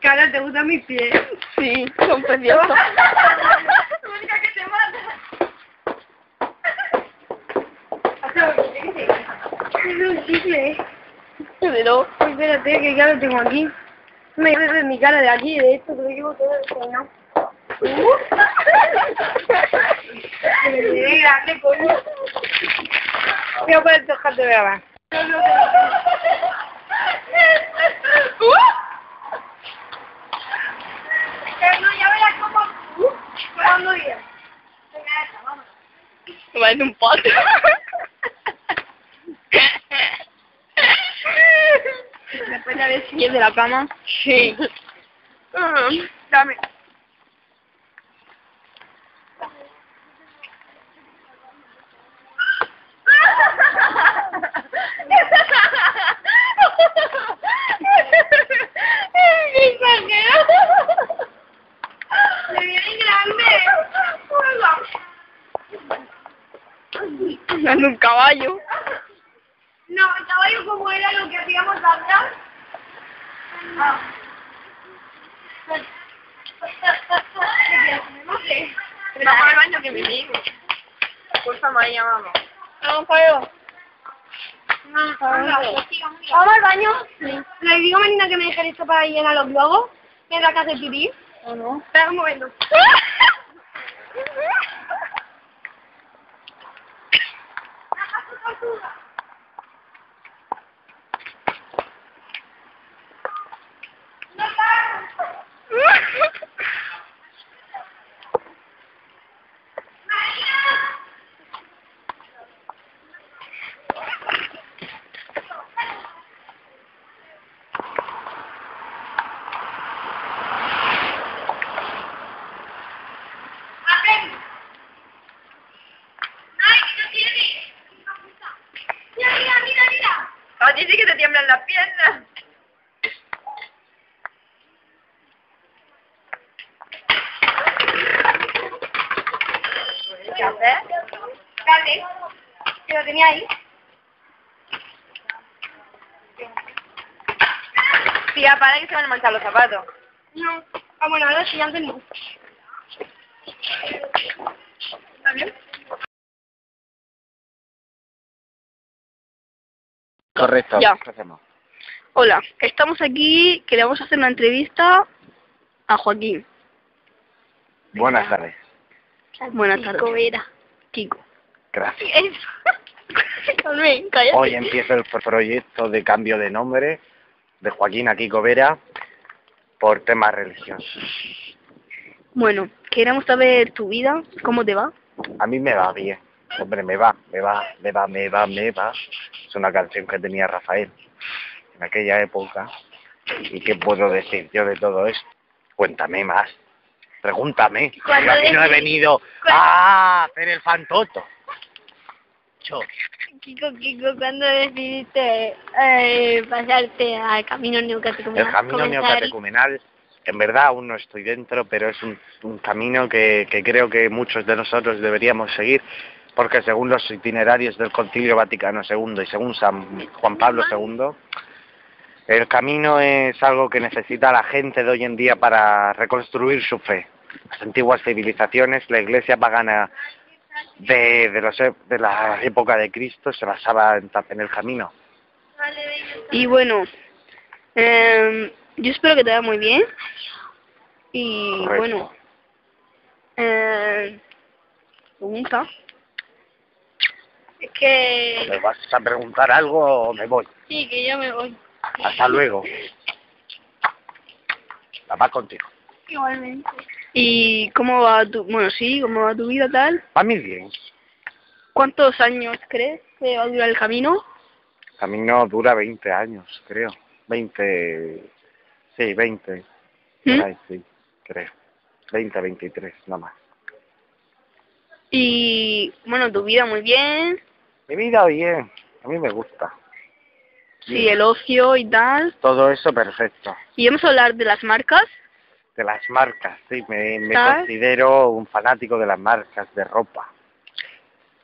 Cara, ¿te gustan mis pies? Sí, son preciosos. La única que te mata. Es un chicle. Pero, Espérate, que ya lo tengo aquí. Me ve mi cara de aquí, de esto, que lo llevo todo me quedé grande, coño. Voy a poner dejar de grabar. Uh, cuando vamos. me parece un pote. Haber si de la cama. Sí. Dame. ¡Qué exagerado! ¡Me viene grande! Dando un caballo. No, el caballo como era lo que hacíamos atrás. No. Vamos al baño que me digo. Porfa, María, vamos. Vamos allá. Vamos al baño. Le digo a Marina que me deje esto para llenar los globos. Mientras que hace pipí. ¿O no? Espera un momento. Mira, mira, mira, mira. A ti sí que te tiemblan las piernas. ¿Qué haces? Dale. Que lo tenía ahí. Tía, para que se van a manchar los zapatos. No. Ah, bueno, ahora sí, antes no. ¿Está bien? Correcto. Ya. ¿qué hacemos? Hola, estamos aquí, queremos hacer una entrevista a Joaquín. Buenas tardes. Buenas tardes. Kiko. Gracias. Carmen, cállate. Hoy empieza el proyecto de cambio de nombre de Joaquín a Kiko Vera por temas religiosos. Bueno, queremos saber tu vida, cómo te va. A mí me va bien. Hombre, me va, me va, me va, me va, me va. Es una canción que tenía Rafael en aquella época. ¿Y qué puedo decir yo de todo esto? Cuéntame más. Pregúntame. Yo aquí no he venido a hacer el fantoto. Yo, Kiko, Kiko, ¿cuándo decidiste eh, pasarte al camino neocatecumenal? El camino neocatecumenal, en verdad aún no estoy dentro, pero es un, un camino que, que creo que muchos de nosotros deberíamos seguir, porque según los itinerarios del Concilio Vaticano II y según San Juan Pablo II, el camino es algo que necesita la gente de hoy en día para reconstruir su fe. Las antiguas civilizaciones, la iglesia pagana de, de, los e- de la época de Cristo se basaba en, en el camino. Y bueno, em, yo espero que te vaya muy bien. Y Correcto. bueno, eh, pregunta. Es que... ¿Me vas a preguntar algo o me voy? Sí, que yo me voy. Hasta luego. La paz contigo. Igualmente. ¿Y cómo va tu, bueno, sí, cómo va tu vida tal? A mí bien. ¿Cuántos años crees que va a durar el camino? El camino dura 20 años, creo. 20, sí, 20. ¿Mm? Ahí, sí, creo. 20, 23, no más. Y bueno, tu vida muy bien. Mi vida bien, a mí me gusta. Sí, el ocio y tal. Todo eso perfecto. Y vamos a hablar de las marcas. De las marcas, sí, me, considero un fanático de las marcas de ropa.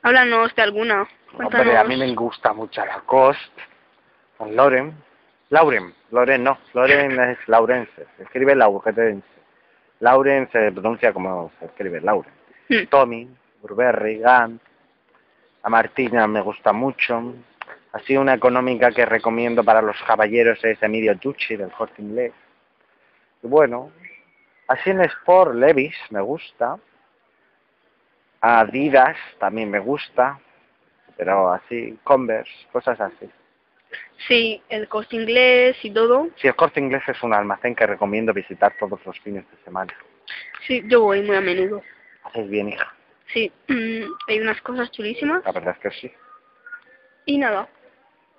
Háblanos de alguna. Cuéntanos. Hombre, a mí me gusta mucho Lacoste, con Loren. Lauren, Loren no, Loren es Laurence, se escribe Laurense. Lauren se pronuncia como se escribe Lauren. Mm. Tommy, Burberry, Gant, a Martina me gusta mucho. Así una económica que recomiendo para los caballeros es Emilio Tucci del Corte Inglés. Y bueno, así en Sport, Levis me gusta. Adidas también me gusta. Pero así, Converse, cosas así. Sí, el corte inglés y todo. Sí, el Corte Inglés es un almacén que recomiendo visitar todos los fines de semana. Sí, yo voy muy a menudo. Haces bien, hija. Sí, hay unas cosas chulísimas. La verdad es que sí. Y nada,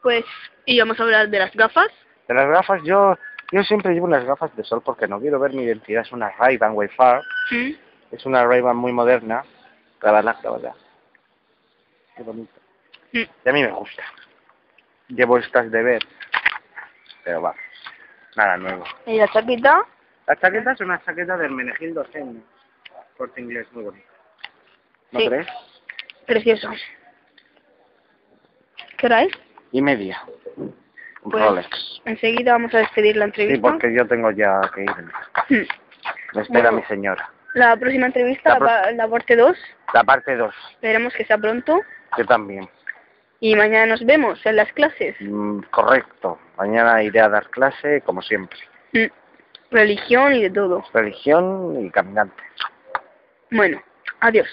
pues, y vamos a hablar de las gafas. De las gafas, yo yo siempre llevo unas gafas de sol porque no quiero ver mi identidad. Es una Ray-Ban Wayfar. Mm. Es una Ray-Ban muy moderna. Grábala, grábala. Qué bonito. Mm. Y a mí me gusta. Llevo estas de ver. Pero va, nada nuevo. Y la chaqueta, La chaqueta es una chaqueta del Menegildo Senior. Corte inglés muy bonito. ¿No Sí. crees? precioso. ¿Qué hora es? Y media. Pues, Rolex. Enseguida vamos a despedir la Sí, entrevista. porque yo tengo ya que irme. Mm. Me espera Bueno. mi señora. La próxima entrevista, La parte 2, La parte 2. esperemos que sea pronto. Yo también. Y mañana nos vemos en las clases. Mm, correcto. Mañana iré a dar clase, como siempre. Mm. Religión y de todo. Religión y caminante. Bueno, adiós.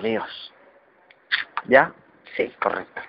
Adiós. ¿Ya? Sí. Correcto.